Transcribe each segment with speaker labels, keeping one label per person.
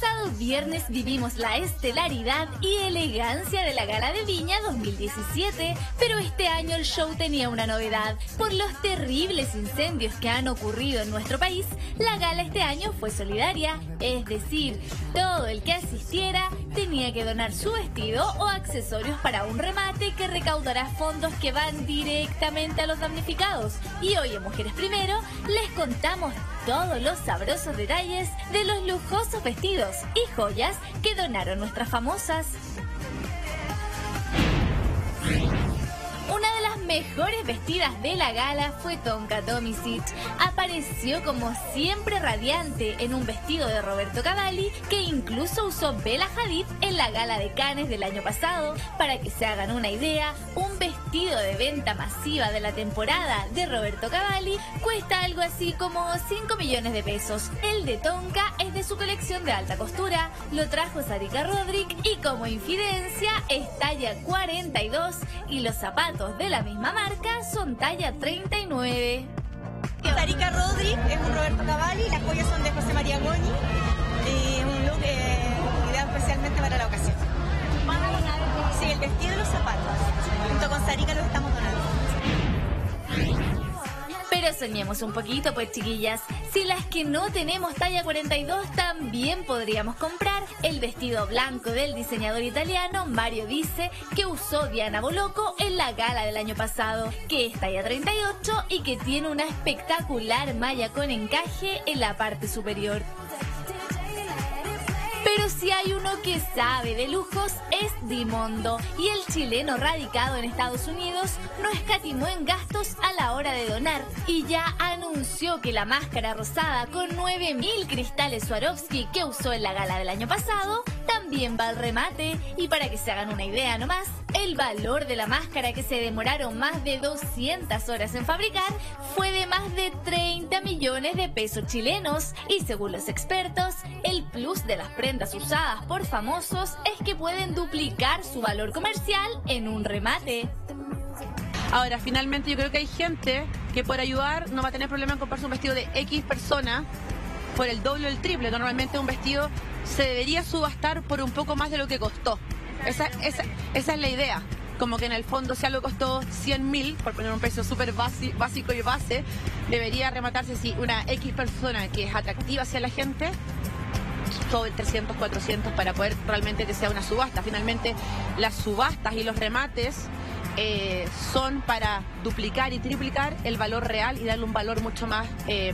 Speaker 1: pasado viernes vivimos la estelaridad y elegancia de la Gala de Viña 2017, pero este año el show tenía una novedad. Por los terribles incendios que han ocurrido en nuestro país, la gala este año fue solidaria, es decir, todo el que asistiera tenía que donar su vestido o accesorios para un remate que recaudará fondos que van directamente a los damnificados. Y hoy en Mujeres Primero les contamos todos los sabrosos detalles de los lujosos vestidos y joyas que donaron nuestras famosas. Mejores vestidas de la gala fue Tonka Tomisic. Apareció como siempre radiante en un vestido de Roberto Cavalli que incluso usó Bella Hadid en la gala de Cannes del año pasado. Para que se hagan una idea, un vestido de venta masiva de la temporada de Roberto Cavalli cuesta algo así como 5 millones de pesos. El de Tonka es de su colección de alta costura, lo trajo Sarika Rodrick y como infidencia es talla 42 y los zapatos de la misma marca son talla 39.
Speaker 2: Sarika Rodri es un Roberto Cavalli, las joyas son de José María Goñi y un look eh, especialmente para la ocasión.
Speaker 1: Soñemos un poquito, pues chiquillas. Si las que no tenemos talla 42 también podríamos comprar el vestido blanco del diseñador italiano Mario Dice que usó Diana Boloco en la gala del año pasado, que es talla 38 y que tiene una espectacular malla con encaje en la parte superior. Pero si hay uno que sabe de lujos es Dimondo. Y el chileno radicado en Estados Unidos no escatimó en gastos a la hora de donar. Y ya anunció que la máscara rosada con 9000 cristales Swarovski que usó en la gala del año pasado también va al remate. Y para que se hagan una idea nomás, el valor de la máscara que se demoraron más de 200 horas en fabricar fue de más de 30 millones de pesos chilenos. Y según los expertos, el plus de las prendas usadas por famosos es que pueden duplicar su valor comercial en un remate.
Speaker 3: Ahora, finalmente yo creo que hay gente que por ayudar no va a tener problema en comprarse un vestido de X persona por el doble o el triple. Normalmente un vestido se debería subastar por un poco más de lo que costó. Esa, es la idea. Como que en el fondo si algo costó 100 mil, por poner un precio súper básico y base, debería rematarse si una X persona que es atractiva hacia la gente sobre 300, 400 para poder realmente que sea una subasta. Finalmente, las subastas y los remates eh, son para duplicar y triplicar el valor real y darle un valor mucho más eh,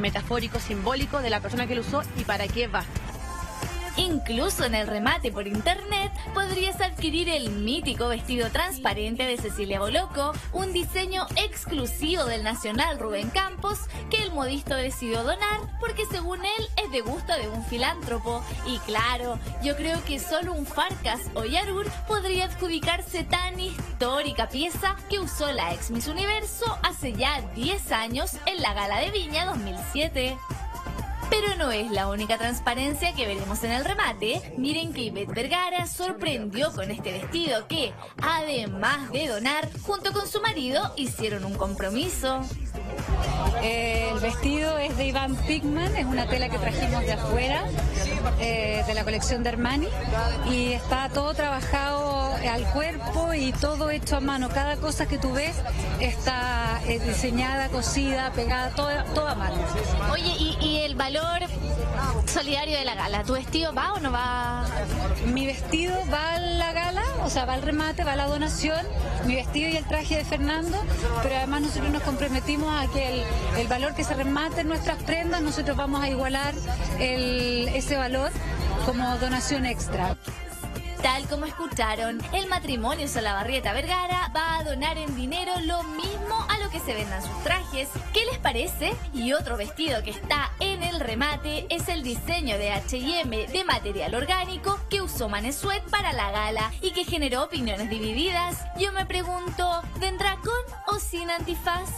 Speaker 3: metafórico, simbólico de la persona que lo usó y para qué va.
Speaker 1: Incluso en el remate por internet podrías adquirir el mítico vestido transparente de Cecilia Boloco, un diseño exclusivo del nacional Rubén Campos que el modisto decidió donar porque según él es de gusto de un filántropo. Y claro, yo creo que solo un Farcas o Yarur podría adjudicarse tan histórica pieza que usó la ex Miss Universo hace ya 10 años en la Gala de Viña 2007. Pero no es la única transparencia que veremos en el remate. Miren que Ivette Vergara sorprendió con este vestido que, además de donar, junto con su marido hicieron un compromiso.
Speaker 4: El vestido es de Iván Pigman, es una tela que trajimos de afuera, eh, de la colección de Armani, y está todo trabajado al cuerpo y todo hecho a mano. Cada cosa que tú ves está eh, diseñada, cosida, pegada, toda, a mano.
Speaker 1: Oye, ¿y, ¿y el valor solidario de la gala? ¿Tu vestido va o no va?
Speaker 4: Mi vestido va a la gala, o sea, va al remate, va a la donación, mi vestido y el traje de Fernando, pero además nosotros nos comprometimos a que el, valor que se remate en nuestras prendas, nosotros vamos a igualar ese valor como donación extra.
Speaker 1: Tal como escucharon, el matrimonio Solabarrieta Vergara va a donar en dinero lo mismo a que se vendan sus trajes. ¿Qué les parece? Y otro vestido que está en el remate es el diseño de HM de material orgánico que usó Manesuet para la gala y que generó opiniones divididas. Yo me pregunto, ¿vendrá con o sin antifaz?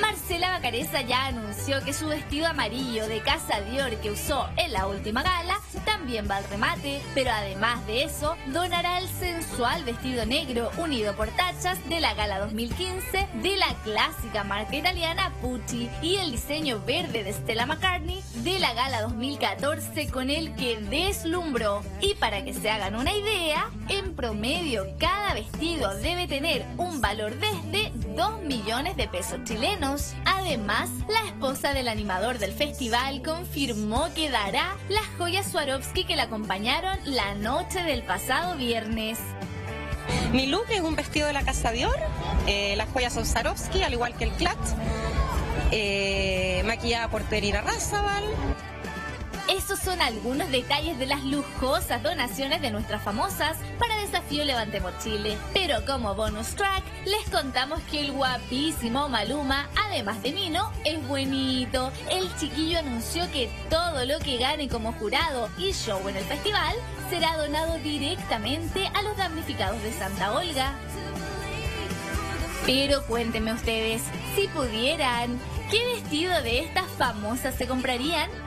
Speaker 1: Marcela Bacareza ya anunció que su vestido amarillo de Casa Dior que usó en la última gala también va al remate, pero además de eso, donará el sensual vestido negro unido por tachas de la gala 2015 de la clásica marca italiana Pucci y el diseño verde de Stella McCartney de la gala 2014 con el que deslumbró. Y para que se hagan una idea, en promedio cada vestido debe tener un valor desde 2 millones de pesos chilenos. Además, la esposa del animador del festival confirmó que dará las joyas Swarovski que la acompañaron la noche del pasado viernes.
Speaker 2: Mi look es un vestido de la Casa Dior, eh, las joyas son Swarovski, al igual que el clutch, eh, maquillada por Terira Razabal.
Speaker 1: Son algunos detalles de las lujosas donaciones de nuestras famosas para Desafío Levantemos Chile. Pero como bonus track, les contamos que el guapísimo Maluma, además de Mino, es buenito. El chiquillo anunció que todo lo que gane como jurado y show en el festival será donado directamente a los damnificados de Santa Olga. Pero cuéntenme ustedes, si pudieran, ¿qué vestido de estas famosas se comprarían?